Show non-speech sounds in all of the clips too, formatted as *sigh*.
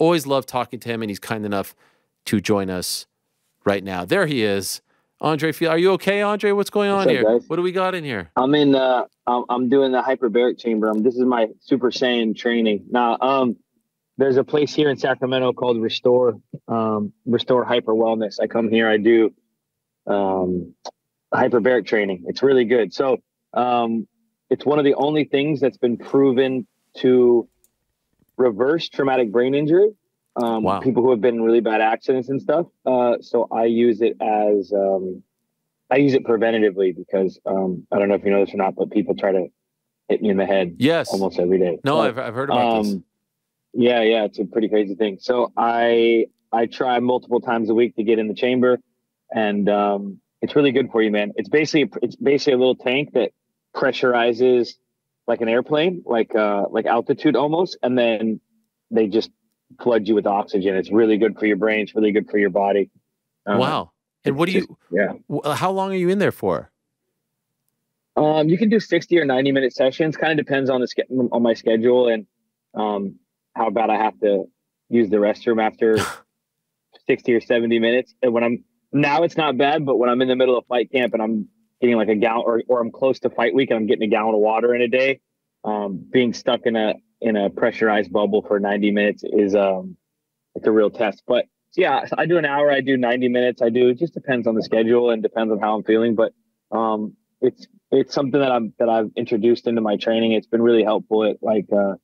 Always love talking to him, and he's kind enough to join us right now. There he is. Andre, are you okay, Andre? What's going on What's up, here? guys? What do we got in here? I'm in. Uh, I'm, I'm doing the hyperbaric chamber. Um, this is my Super Saiyan training. Now, um, there's a place here in Sacramento called Restore, um, Restore Hyper Wellness. I come here. I do um, hyperbaric training. It's really good. So, um, it's one of the only things that's been proven to reverse traumatic brain injury. Um, Wow. People who have been in really bad accidents and stuff. Uh, so I use it as um, I use it preventatively because um, I don't know if you know this or not, but people try to hit me in the head Yes. almost every day. No, So, I've, I've heard about this. um, yeah, yeah, it's a pretty crazy thing. So I I try multiple times a week to get in the chamber, and um, it's really good for you, man. It's basically it's basically a little tank that pressurizes like an airplane, like uh, like altitude almost, and then they just flood you with oxygen. It's really good for your brain. It's really good for your body. Um, wow. And what do you? Yeah. How long are you in there for? Um, you can do 60 or 90 minute sessions. Kind of depends on the on my schedule and um, how bad I have to use the restroom after *laughs* 60 or 70 minutes. And when I'm now, it's not bad, but when I'm in the middle of fight camp and I'm getting like a gallon or, or I'm close to fight week and I'm getting a gallon of water in a day, um, being stuck in a in a pressurized bubble for 90 minutes is um, it's a real test. But yeah, I do an hour, I do 90 minutes, I do. It just depends on the schedule and depends on how I'm feeling. But um, it's it's something that I'm that I've introduced into my training. It's been really helpful. It like uh,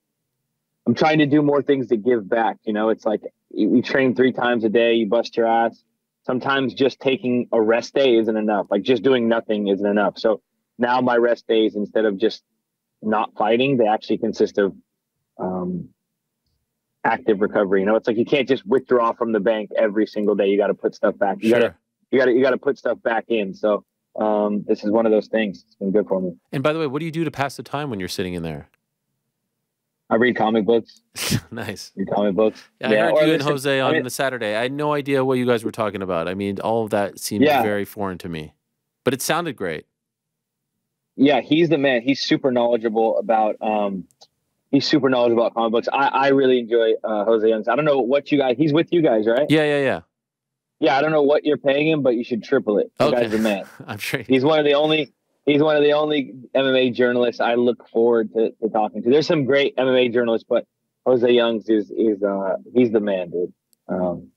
I'm trying to do more things to give back. You know, it's like you, you train three times a day, you bust your ass. Sometimes just taking a rest day isn't enough. Like just doing nothing isn't enough. So now my rest days, instead of just not fighting, they actually consist of um, active recovery. You know, it's like you can't just withdraw from the bank every single day. You got to put stuff back. You got to you got to you got to put stuff back in. So um, this is one of those things. It's been good for me. And by the way, what do you do to pass the time when you're sitting in there? I read comic books. *laughs* nice. Read comic books. Yeah, I heard you and Jose on I mean- the Saturday. I had no idea what you guys were talking about. I mean, all of that seemed Yeah. very foreign to me, but it sounded great. Yeah, he's the man. He's super knowledgeable about. Um, he's super knowledgeable about comic books. I, I really enjoy uh, Jose Youngs. I don't know what you guys. He's with you guys, right? Yeah, yeah, yeah. Yeah, I don't know what you're paying him, but you should triple it. The Okay. guy's the man. *laughs* I'm sure. He's one of the only. He's one of the only MMA journalists I look forward to, to talking to. There's some great MMA journalists, but Jose Youngs is is uh he's the man, dude. Um,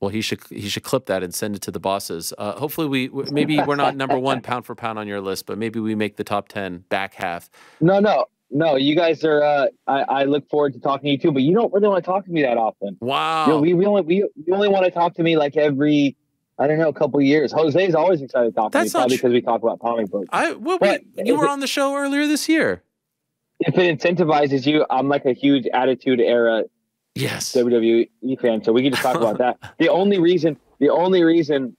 Well, he should he should clip that and send it to the bosses. Uh, hopefully, we maybe we're not number one *laughs* pound for pound on your list, but maybe we make the top ten back half. no, no, no. You guys are. Uh, I I look forward to talking to you too, but you don't really want to talk to me that often. Wow. You know, we, we only we, you only want to talk to me like every I don't know a couple years. Jose's always excited to talk That's to not me, probably tr- because we talk about comic books. I well, But we, you were it- on the show earlier this year. If it incentivizes you, I'm like a huge Attitude Era Yes. WWE fan, so we can just talk about that. *laughs* The only reason, the only reason,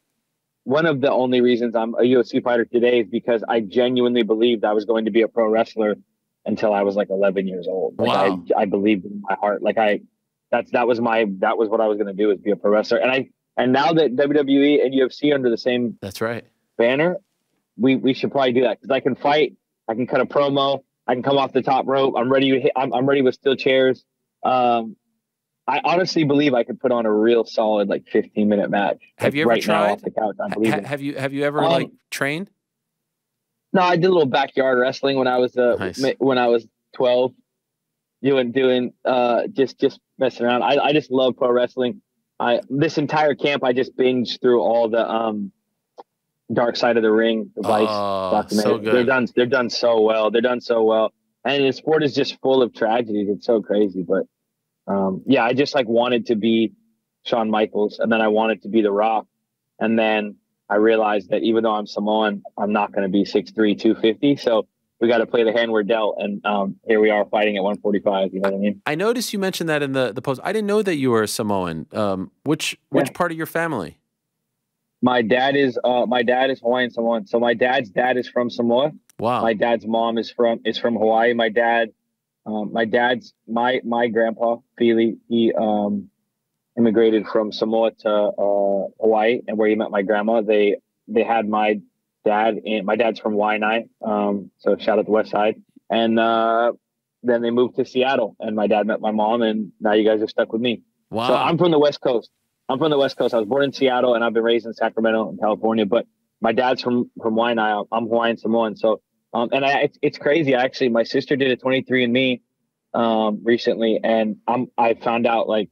one of the only reasons I'm a UFC fighter today is because I genuinely believed I was going to be a pro wrestler until I was like 11 years old. Like Wow. I, I believed in my heart. Like I, that's that was my that was what I was going to do is be a pro wrestler. And I and now that WWE and UFC are under the same That's right. banner, we we should probably do that because I can fight, I can cut a promo, I can come off the top rope. I'm ready to hit. I'm, I'm ready with steel chairs. Um, I honestly believe I could put on a real solid like 15 minute match. Have like, you ever right tried? off the couch? I Ha- have you have you ever Um, like trained? No, I did a little backyard wrestling when I was uh, Nice. when I was 12. Doing doing uh just just messing around. I I just love pro wrestling. I this entire camp I just binged through all the um Dark Side of the Ring, the Vice Oh, documentary. so They're done. They're done so well. They're done so well, and the sport is just full of tragedies. It's so crazy, but um, yeah, I just like wanted to be Shawn Michaels, and then I wanted to be The Rock, and then I realized that even though I'm Samoan, I'm not going to be 6'3", 250. So we got to play the hand we're dealt, and um, here we are fighting at 145. You know what I mean? I noticed you mentioned that in the the post. I didn't know that you were a Samoan. Um, which which Yeah. part of your family? My dad is uh, my dad is Hawaiian Samoan. So my dad's dad is from Samoa. Wow. my dad's mom is from is from Hawaii. My dad, um, my dad's my my grandpa Fili, he um, immigrated from Samoa to uh, Hawaii, and where he met my grandma. They they had my dad and my dad's from Waianae, um, so shout out to West Side, and uh, then they moved to Seattle, and my dad met my mom, and now you guys are stuck with me. Wow. So I'm from the West Coast. I'm from the West Coast. I was born in Seattle, and I've been raised in Sacramento, in California. But my dad's from from Waianae. I'm Hawaiian Samoan. So, um, and I, it's, it's crazy. Actually, my sister did a 23andMe um, recently, and I'm I found out like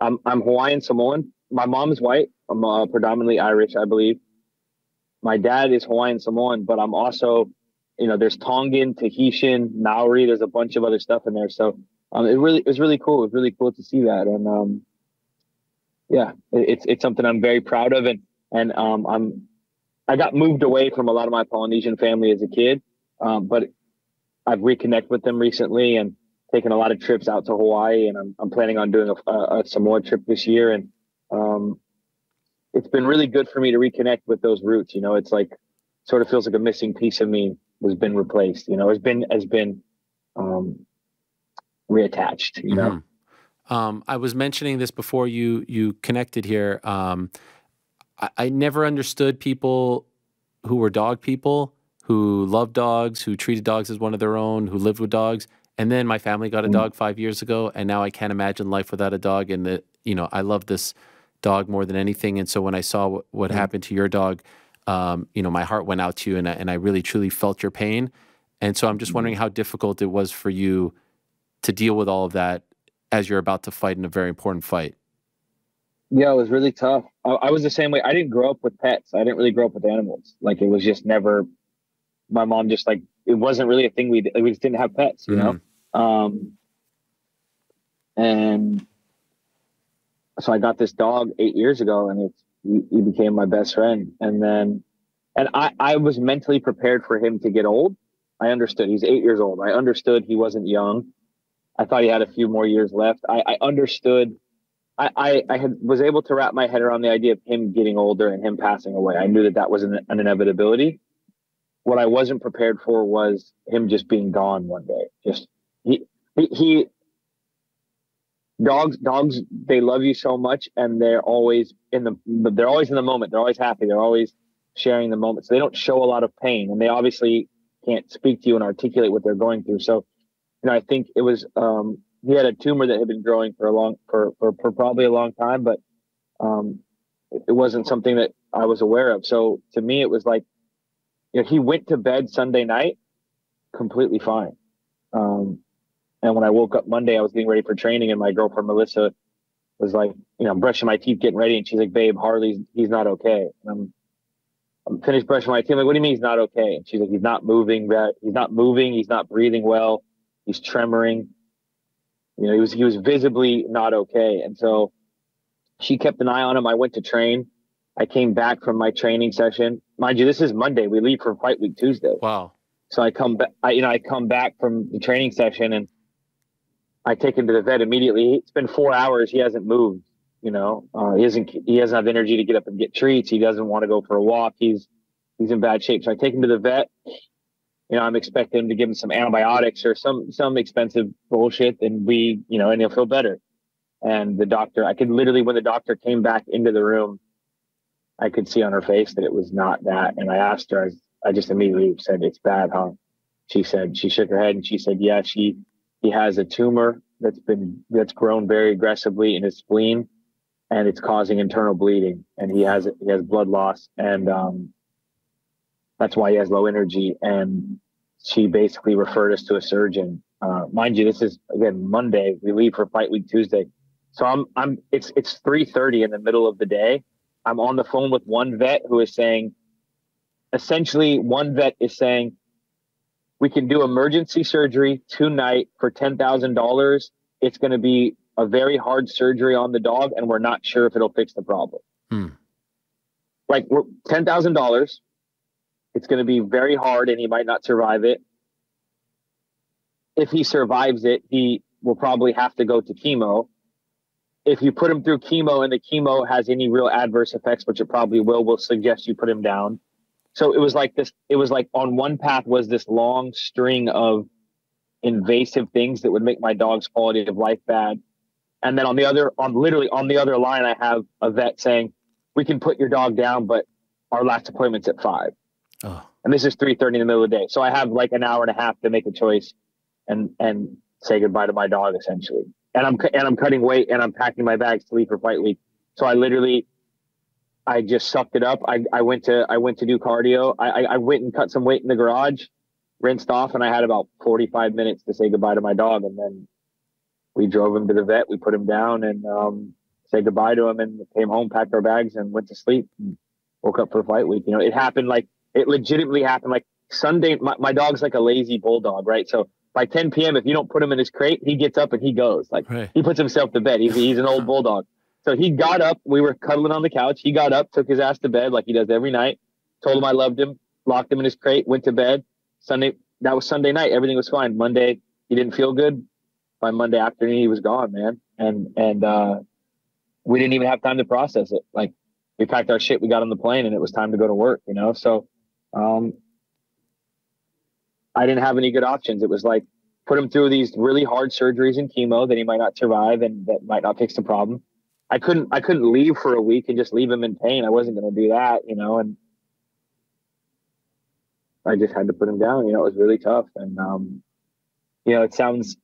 I'm I'm Hawaiian Samoan. My mom's white. I'm uh, predominantly Irish, I believe. My dad is Hawaiian Samoan, but I'm also, you know, there's Tongan, Tahitian, Maori. There's a bunch of other stuff in there. So um, it really it was really cool. It was really cool to see that, and um, yeah, it, it's it's something I'm very proud of, and and um, I'm I got moved away from a lot of my Polynesian family as a kid, um, but I've reconnected with them recently and taken a lot of trips out to Hawaii, and I'm I'm planning on doing a, a, a trip this year, and um, it's been really good for me to reconnect with those roots. You know, it's like sort of feels like a missing piece of me has been replaced. You know, has been has been um, reattached. You know. Mm-hmm. Um, I was mentioning this before you you connected here. Um, I, I never understood people who were dog people who loved dogs, who treated dogs as one of their own, who lived with dogs. And then my family got a mm. dog five years ago, and now I can't imagine life without a dog. And the you know I love this dog more than anything. And so when I saw what, what mm. happened to your dog, um, you know my heart went out to you, and I, and I really truly felt your pain. And so I'm just wondering mm. how difficult it was for you to deal with all of that as you're about to fight in a very important fight? Yeah, it was really tough. I, I, was the same way. I didn't grow up with pets. I didn't really grow up with animals. Like it was just never. My mom just like it wasn't really a thing. We we just didn't have pets, you mm-hmm. know. Um, and so I got this dog eight years ago, and it's he, became my best friend. And then, and I I was mentally prepared for him to get old. I understood he's eight years old. I understood he wasn't young. I thought he had a few more years left. I, I understood. I, I, I, had was able to wrap my head around the idea of him getting older and him passing away. I knew that that was an, an inevitability. What I wasn't prepared for was him just being gone one day. Just he, he, he dogs dogs they love you so much and they're always in the but they're always in the moment they're always happy they're always sharing the moment so they don't show a lot of pain and they obviously can't speak to you and articulate what they're going through so you know, I think it was um, he had a tumor that had been growing for a long for for, for probably a long time, but um, it wasn't something that I was aware of. So to me, it was like, you know, he went to bed Sunday night completely fine. Um, and when I woke up Monday, I was getting ready for training, and my girlfriend Melissa was like, you know, I'm brushing my teeth, getting ready, and she's like, "Babe, Harley's he's not okay." And I'm I'm finished brushing my teeth. I'm like, what do you mean he's not okay? And she's like, he's not moving. That he's not moving. He's not breathing well. He's tremoring. You know, he was he was visibly not okay. And so she kept an eye on him. I went to train. I came back from my training session. Mind you, this is Monday. We leave for fight week Tuesday. Wow. So I come back. I you know I come back from the training session and I take him to the vet immediately. It's been four hours. He hasn't moved. You know, uh, he doesn't he doesn't have energy to get up and get treats. He doesn't want to go for a walk. He's he's in bad shape. So I take him to the vet you know, I'm expecting to give him some antibiotics or some some expensive bullshit, and we, you know, and he'll feel better. And the doctor, I could literally, when the doctor came back into the room, I could see on her face that it was not that. And I asked her, I, I just immediately said, "It's bad, huh?" She said, she shook her head and she said, "Yeah, she he has a tumor that's been that's grown very aggressively in his spleen, and it's causing internal bleeding, and he has he has blood loss, and um, that's why he has low energy. And she basically referred us to a surgeon. Uh, mind you, this is again Monday. We leave for fight week Tuesday. So I'm I'm it's it's 3:30 in the middle of the day. I'm on the phone with one vet who is saying essentially one vet is saying we can do emergency surgery tonight for $10,000. It's going to be a very hard surgery on the dog and we're not sure if it'll fix the problem. Hmm. Like $10,000 it's going to be very hard and he might not survive it. If he survives it, he will probably have to go to chemo. If you put him through chemo and the chemo has any real adverse effects, which it probably will, we'll suggest you put him down. So it was like this, it was like on one path was this long string of invasive things that would make my dog's quality of life bad. And then on the other, on literally on the other line, I have a vet saying, we can put your dog down, but our last appointment's at five. Oh. And this is 3:30 in the middle of the day. So I have like an hour and a half to make a choice. And and say goodbye to my dog essentially. And I'm and I'm cutting weight and I'm packing my bags to leave for fight week. So I literally I just sucked it up. I, I went to I went to do cardio. I, I went and cut some weight in the garage, rinsed off, and I had about 45 minutes to say goodbye to my dog. And then we drove him to the vet. We put him down and um, said goodbye to him, and came home, packed our bags, and went to sleep. Woke up for fight week. You know, it happened like it legitimately happened. Like Sunday, my, my dog's like a lazy bulldog, right? So by 10 p.m., if you don't put him in his crate, he gets up and he goes. Like right. he puts himself to bed. He's he's an old *laughs* bulldog. So he got up. We were cuddling on the couch. He got up, took his ass to bed like he does every night. Told him I loved him. Locked him in his crate. Went to bed. Sunday. That was Sunday night. Everything was fine. Monday, he didn't feel good. By Monday afternoon, he was gone, man. And and uh, we didn't even have time to process it. Like we packed our shit, we got on the plane, and it was time to go to work. You know, so um, I didn't have any good options. It was like put him through these really hard surgeries and chemo that he might not survive and that might not fix the problem. I couldn't I couldn't leave for a week and just leave him in pain. I wasn't going to do that, you know, and I just had to put him down. You know, it was really tough, and um, you know, it sounds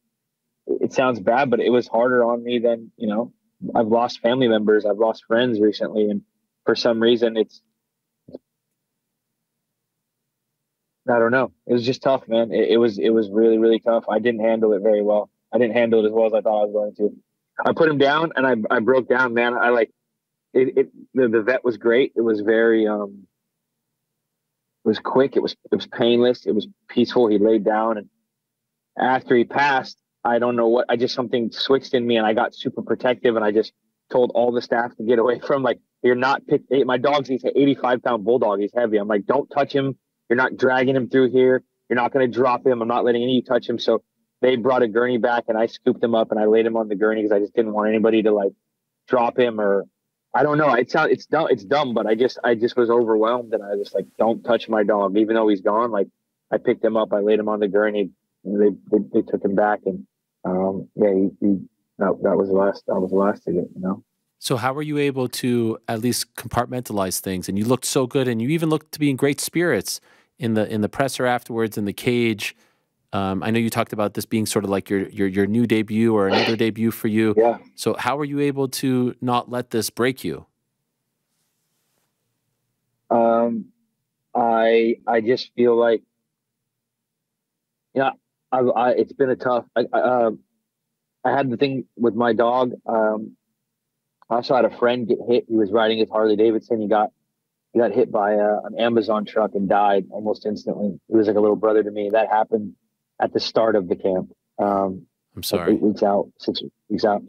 it sounds bad, but it was harder on me than you know. I've lost family members, I've lost friends recently, and for some reason, it's I don't know. It was just tough, man. It, it, was it was really really tough. I didn't handle it very well. I didn't handle it as well as I thought I was going to. I put him down and I I broke down, man. I like it. it the, the vet was great. It was very um. It was quick. It was it was painless. It was peaceful. He laid down and after he passed, I don't know what. I just something switched in me and I got super protective and I just told all the staff to get away *laughs* from like you're not pick my dog's he's an 85 pound bulldog he's heavy i'm like don't touch him you're not dragging him through here. You're not going to drop him. I'm not letting any of you touch him. So they brought a gurney back and I scooped him up and I laid him on the gurney because I just didn't want anybody to like drop him or I don't know. It's it's dumb. It's dumb, but I just, I just was overwhelmed and I was like, don't touch my dog, even though he's gone. Like I picked him up, I laid him on the gurney they, they, they took him back and, um, yeah, he, he that, that was the last, that was the last of it, you know? So how were you able to at least compartmentalize things? And you looked so good, and you even looked to be in great spirits in the in the presser afterwards in the cage. Um, I know you talked about this being sort of like your your your new debut or another debut for you. Yeah. So how were you able to not let this break you? Um, I I just feel like, yeah, I, I it's been a tough. I, I, uh, I had the thing with my dog. Um, I also had a friend get hit. He was riding his Harley Davidson. He got he got hit by a, an Amazon truck and died almost instantly. He was like a little brother to me. That happened at the start of the camp. Um, I'm sorry. Eight weeks out, six weeks out.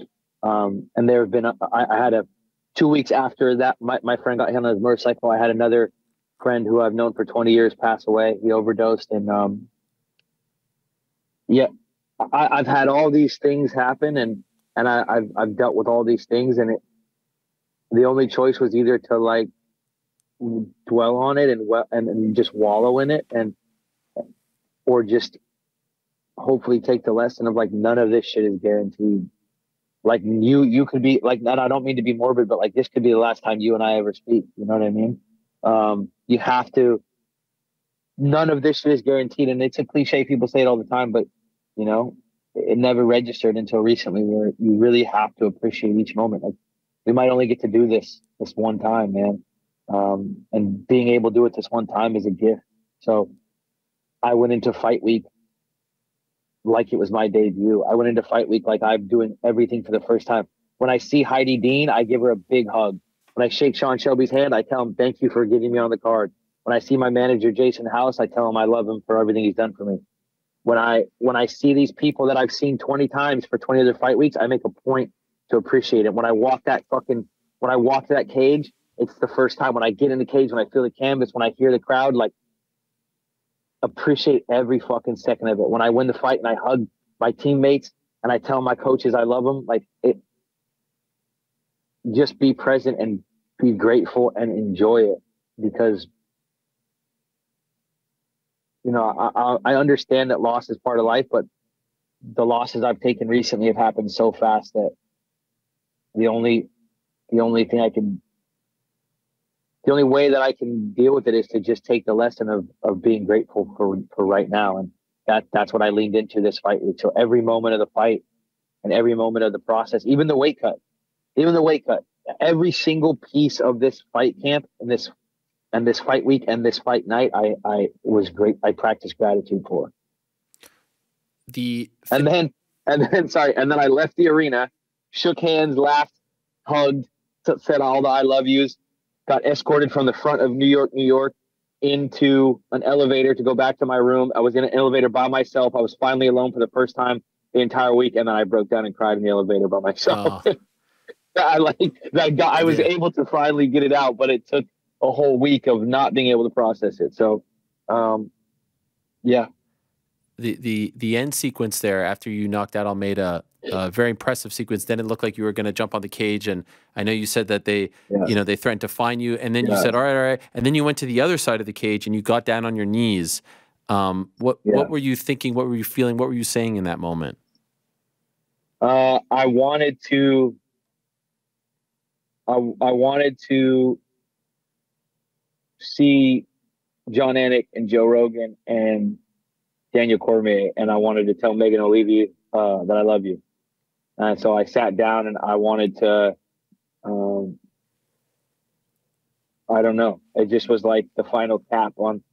Um, and there have been, I had a two weeks after that, my, my friend got hit on his motorcycle. I had another friend who I've known for 20 years pass away. He overdosed. And, um, yeah, I, I've had all these things happen and, and I, I've, I've dealt with all these things and it, the only choice was either to like dwell on it and and, and just wallow in it and or just hopefully take the lesson of like none of this shit is guaranteed. Like you you could be like and i don't mean to be morbid but like this could be the last time you and i ever speak you know what i mean? Um you have to none of this shit is guaranteed and it's a cliche people say it all the time but you know it never registered until recently where you really have to appreciate each moment. Like we might only get to do this this one time man. Um, and being able to do it this one time is a gift. So I went into fight week like it was my debut. I went into fight week like I'm doing everything for the first time. When I see Heidi Dean, I give her a big hug. When I shake Sean Shelby's hand, I tell him, thank you for getting me on the card. When I see my manager, Jason House, I tell him I love him for everything he's done for me. When I when I see these people that I've seen 20 times for 20 other fight weeks, I make a point to appreciate it. When I walk that fucking when I walk to that cage, it's the first time when I get in the cage, when I feel the canvas, when I hear the crowd, like appreciate every fucking second of it. When I win the fight and I hug my teammates and I tell my coaches I love them, like it, just be present and be grateful and enjoy it because you know I, I understand that loss is part of life, but the losses I've taken recently have happened so fast that the only the only thing I can the only way that I can deal with it is to just take the lesson of of being grateful for for right now and that that's what I leaned into this fight week. So every moment of the fight and every moment of the process, even the weight cut, even the weight cut, every single piece of this fight camp and this and this fight week and this fight night, I I was great. I practiced gratitude for. The and then and then *laughs* sorry, and then I left the arena, shook hands, laughed, hugged, said all the I love yous, got escorted from the front of New York, New York, into an elevator to go back to my room. I was in an elevator by myself. I was finally alone for the first time the entire week, and then I broke down and cried in the elevator by myself. Oh. *laughs* I like that. Got, I was yeah. able to finally get it out, but it took a whole week of not being able to process it. So, um, yeah. The the the end sequence there after you knocked out Almeida, a very impressive sequence. Then it looked like you were going to jump on the cage, and I know you said that they, yeah. you know, they threatened to fine you, and then yeah. you said, "All right, all right," and then you went to the other side of the cage and you got down on your knees. Um, what yeah. what were you thinking? What were you feeling? What were you saying in that moment? Uh, I wanted to. I I wanted to see Jon Anik and Joe Rogan and Daniel Cormier, and I wanted to tell Megan Olivier uh, that I love you. And so I sat down and I wanted to, um, I don't know. It just was like the final tap on,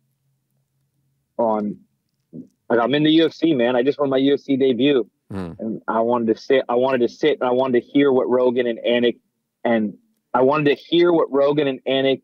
on, like I'm in the UFC, man. I just won my UFC debut. Mm. And I wanted to sit, I wanted to sit and I wanted to hear what Rogan and Anik and I wanted to hear what Rogan and Anik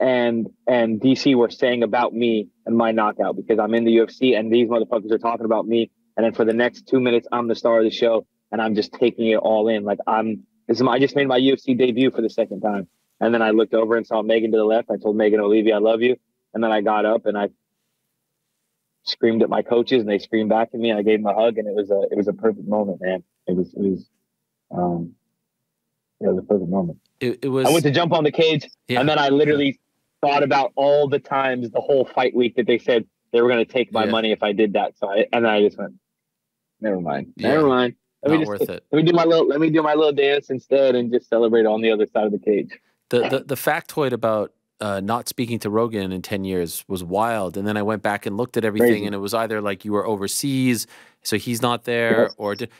and and DC were saying about me and my knockout because I'm in the UFC and these motherfuckers are talking about me. And then for the next two minutes, I'm the star of the show and I'm just taking it all in. Like I'm this is my, I just made my UFC debut for the second time. And then I looked over and saw Megan to the left. I told Megan Olivier, I love you. And then I got up and I screamed at my coaches and they screamed back at me. I gave them a hug and it was a it was a perfect moment, man. It was it was um it was a perfect moment. It, it was I went to jump on the cage yeah. and then I literally thought about all the times the whole fight week that they said they were going to take my yeah. money if I did that. So I, and then I just went, never mind, yeah. never mind. Let Not me just, worth it. Let me do my little, let me do my little dance instead and just celebrate on the other side of the cage. The, the, the factoid about uh, not speaking to Rogan in 10 years was wild. And then I went back and looked at everything Crazy. and it was either like you were overseas, so he's not there, yes. or did,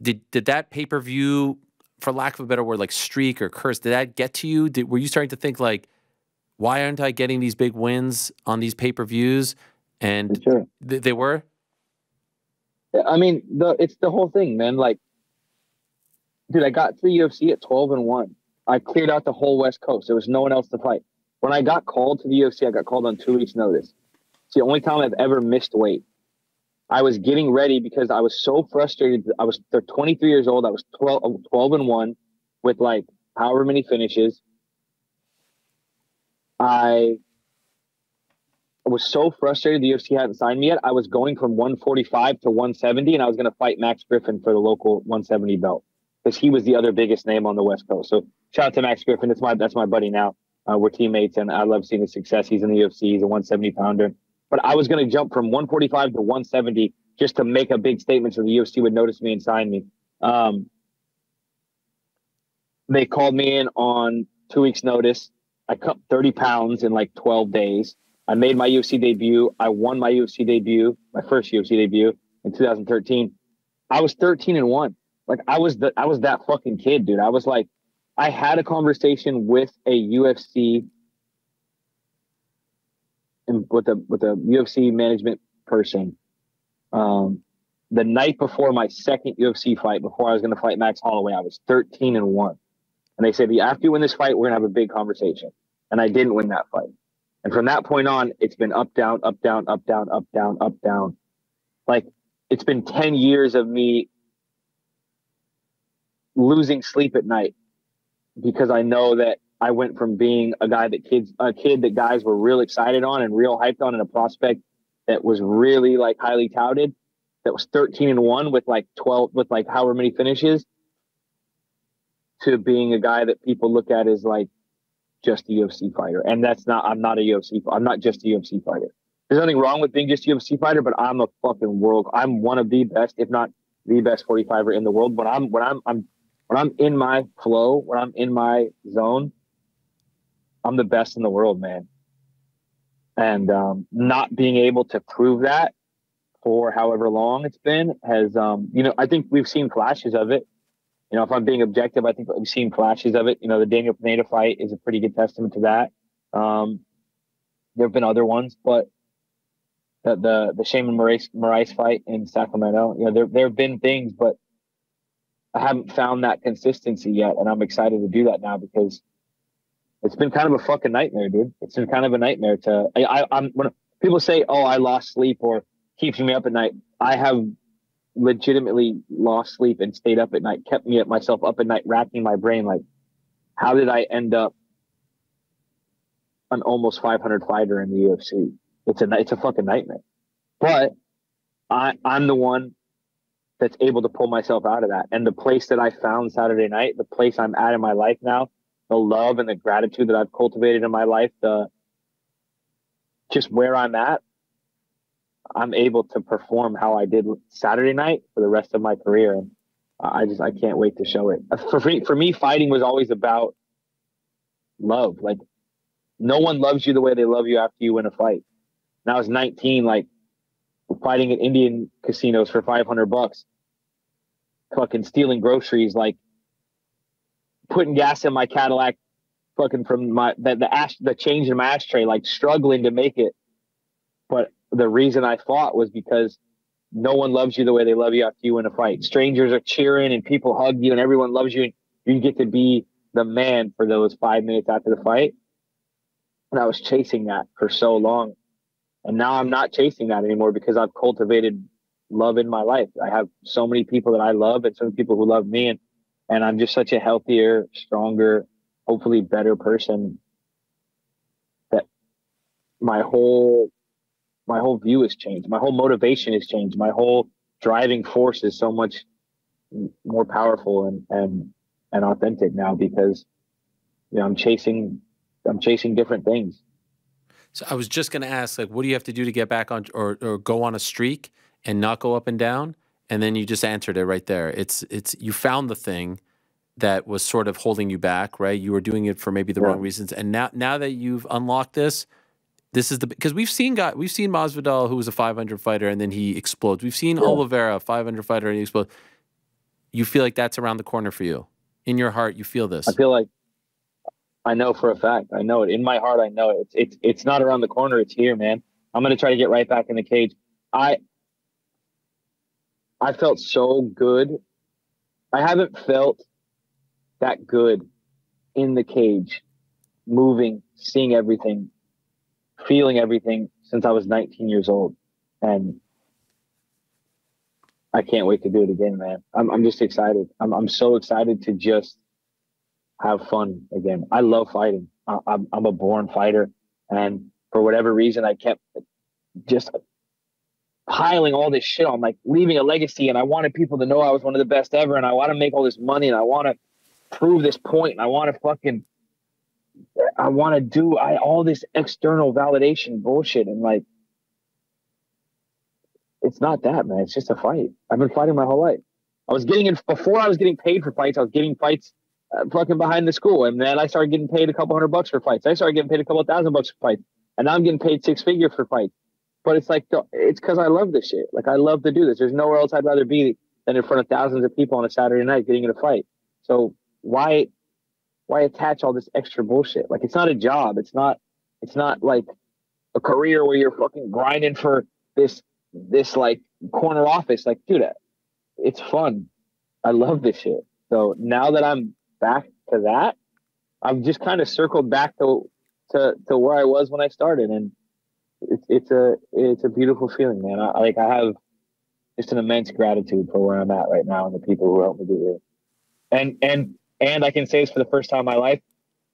did, did that pay-per-view, for lack of a better word, like streak or curse, did that get to you? Did, were you starting to think like, why aren't I getting these big wins on these pay per views? And sure. th- they were. I mean, the it's the whole thing, man. Like, dude, I got to the UFC at twelve and one. I cleared out the whole West Coast. There was no one else to fight. When I got called to the UFC, I got called on two weeks' notice. It's the only time I've ever missed weight. I was getting ready because I was so frustrated. I was 23 years old. I was 12, 12 and one with like however many finishes. I was so frustrated the UFC hadn't signed me yet. I was going from 145 to 170, and I was going to fight Max Griffin for the local 170 belt because he was the other biggest name on the West Coast. So shout out to Max Griffin. That's my that's my buddy now. Uh, we're teammates, and I love seeing his success. He's in the UFC. He's a 170 pounder. But I was going to jump from 145 to 170 just to make a big statement so the UFC would notice me and sign me. Um, they called me in on two weeks' notice. I cut 30 pounds in like 12 days. I made my UFC debut. I won my UFC debut, my first UFC debut in 2013. I was 13 and one. Like I was the I was that fucking kid, dude. I was like, I had a conversation with a UFC and with a with a UFC management person um, the night before my second UFC fight, before I was going to fight Max Holloway. I was 13 and one, and they said, "After you win this fight, we're going to have a big conversation." and I didn't win that fight. And from that point on, it's been up, down, up, down, up, down, up, down, up, down. Like it's been 10 years of me losing sleep at night because I know that I went from being a guy that kids, a kid that guys were real excited on and real hyped on and a prospect that was really like highly touted that was 13 and one with like 12, with like however many finishes to being a guy that people look at as like just a UFC fighter. And that's not, I'm not a UFC, I'm not just a UFC fighter. There's nothing wrong with being just a UFC fighter, but I'm a fucking world. I'm one of the best, if not the best 45er in the world. When I'm, when I'm, I'm, when I'm in my flow, when I'm in my zone, I'm the best in the world, man. And um, not being able to prove that for however long it's been has um you know I think we've seen flashes of it. You know, if I'm being objective, I think we've seen flashes of it. You know, the Daniel Pineda fight is a pretty good testament to that. Um, there have been other ones, but the the, the Moraes, Moraes fight in Sacramento, you know, there there have been things, but I haven't found that consistency yet, and I'm excited to do that now because it's been kind of a fucking nightmare, dude. It's been kind of a nightmare to. I, I I'm when people say, "Oh, I lost sleep" or keeps me up at night. I have legitimately lost sleep and stayed up at night, kept me at myself up at night, racking my brain like, how did I end up an almost 500 fighter in the UFC? It's a it's a fucking nightmare. But I I'm the one that's able to pull myself out of that. And the place that I found Saturday night, the place I'm at in my life now, the love and the gratitude that I've cultivated in my life, the just where I'm at, I'm able to perform how I did Saturday night for the rest of my career. And I just, I can't wait to show it. *laughs* For me, for me, fighting was always about love. Like no one loves you the way they love you after you win a fight. And I was 19, like fighting at Indian casinos for 500 bucks, fucking stealing groceries, like putting gas in my Cadillac, fucking from my, the, the ash, the change in my ashtray, like struggling to make it. But the reason I fought was because no one loves you the way they love you after you win a fight. Strangers are cheering and people hug you and everyone loves you. And you get to be the man for those five minutes after the fight. And I was chasing that for so long. And now I'm not chasing that anymore because I've cultivated love in my life. I have so many people that I love and so many people who love me. And, and I'm just such a healthier, stronger, hopefully better person that my whole my whole view has changed. My whole motivation has changed. My whole driving force is so much more powerful and and and authentic now because you know I'm chasing I'm chasing different things. So I was just going to ask, like, what do you have to do to get back on or or go on a streak and not go up and down? And then you just answered it right there. It's it's you found the thing that was sort of holding you back, right? You were doing it for maybe the yeah. wrong reasons, and now now that you've unlocked this, this is the because we've seen guy we've seen Masvidal who was a 500 fighter and then he explodes. We've seen yeah. Oliveira 500 fighter and he explodes. You feel like that's around the corner for you. In your heart, you feel this. I feel like I know for a fact. I know it in my heart. I know it. It's it's it's not around the corner. It's here, man. I'm gonna try to get right back in the cage. I I felt so good. I haven't felt that good in the cage, moving, seeing everything feeling everything since I was 19 years old. And I can't wait to do it again, man. I'm, I'm just excited. I'm, I'm so excited to just have fun again. I love fighting. I, I'm, I'm a born fighter. And for whatever reason, I kept just piling all this shit on, like leaving a legacy. And I wanted people to know I was one of the best ever. And I want to make all this money and I want to prove this point. And I want to fucking I want to do I all this external validation bullshit and like it's not that man. It's just a fight. I've been fighting my whole life. I was getting in before I was getting paid for fights. I was getting fights uh, fucking behind the school, and then I started getting paid a couple hundred bucks for fights. I started getting paid a couple thousand bucks for fights, and now I'm getting paid six figures for fights. But it's like it's because I love this shit. Like I love to do this. There's nowhere else I'd rather be than in front of thousands of people on a Saturday night getting in a fight. So why why attach all this extra bullshit? Like it's not a job. It's not it's not like a career where you're fucking grinding for this this like corner office. Like, dude, it's fun. I love this shit. So now that I'm back to that, I've just kind of circled back to to to where I was when I started, and it's it's a it's a beautiful feeling, man. I like I have just an immense gratitude for where I'm at right now and the people who helped me do it. And and and I can say this for the first time in my life.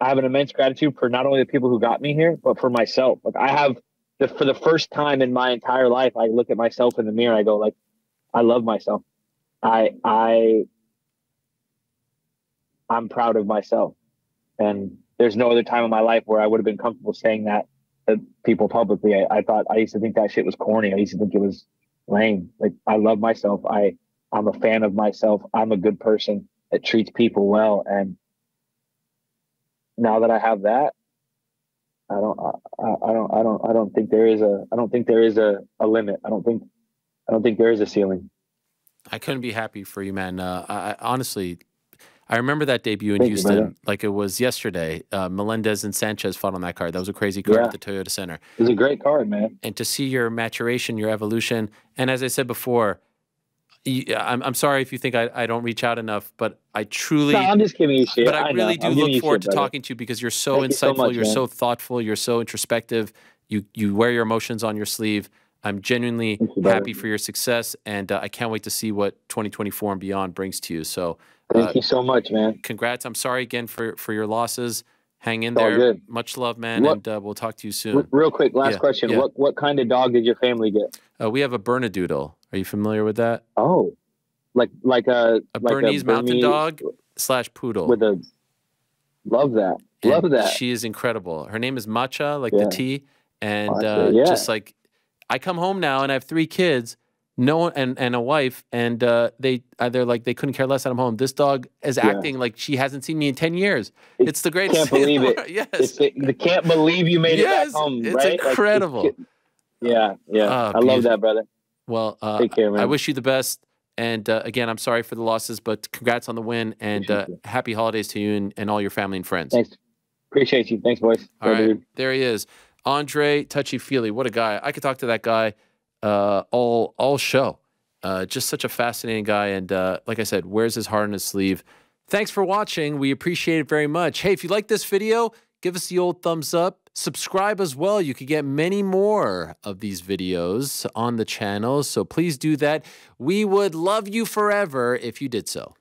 I have an immense gratitude for not only the people who got me here, but for myself. Like I have the, for the first time in my entire life, I look at myself in the mirror. I go like, I love myself. I, I, I'm proud of myself. And there's no other time in my life where I would have been comfortable saying that to people publicly. I, I thought I used to think that shit was corny. I used to think it was lame. Like I love myself. I, I'm a fan of myself. I'm a good person that treats people well. And now that I have that, I don't, I, I don't, I don't, I don't think there is a, I don't think there is a, a limit. I don't think, I don't think there is a ceiling. I couldn't be happy for you, man. Uh, I, I honestly, I remember that debut in Thank Houston brother. like it was yesterday. Uh, Melendez and Sanchez fought on that card. That was a crazy card Yeah. at the Toyota Center. It was a great card, man. And to see your maturation, your evolution, and as I said before, you, I'm, I'm sorry if you think I, I don't reach out enough, but I truly, No, I'm just giving you shit. but I, I know. really do I'm look forward shit, to brother. talking to you because you're so Thank you so insightful, much, you're man. so thoughtful, you're so introspective. You you wear your emotions on your sleeve. I'm genuinely you, happy for your success, and uh, I can't wait to see what 2024 and beyond brings to you. So, Thank uh, you so much, man. congrats. I'm sorry again for for your losses. Hang in It's there. good. Much love, man, What- and uh, we'll talk to you soon. Real quick, last Yeah, question. yeah. What what kind of dog did your family get? Uh, we have a Bernedoodle. Are you familiar with that? Oh, like like a A like Bernese mountain dog slash poodle. with a. Love that. And Love that. She is incredible. Her name is Matcha, like Yeah. the tea, and Matcha, uh, yeah. just like I come home now and I have three kids, no one and and a wife, and uh, they uh, they're like they couldn't care less that I'm home. This dog is Yeah. acting like she hasn't seen me in ten years. It- it's the greatest. can't thing in the believe it. *laughs* Yes. It's it, they can't believe you made Yes, it back home. it's right? Like, incredible. Yeah, yeah. Ah, I love that, brother. well, uh, Take care, man. I wish you the best. And uh, again, I'm sorry for the losses, but congrats on the win and uh, happy holidays to you and, and all your family and friends. Thanks. Appreciate you. Thanks, boys. All right, dude. there he is, Andre Touchy Fili. What a guy! I could talk to that guy uh, all all show. Uh, just such a fascinating guy, and uh, like I said, wears his heart on his sleeve. Thanks for watching. We appreciate it very much. Hey, if you like this video, give us the old thumbs up. Subscribe as well. You could get many more of these videos on the channel, so please do that. We would love you forever if you did so.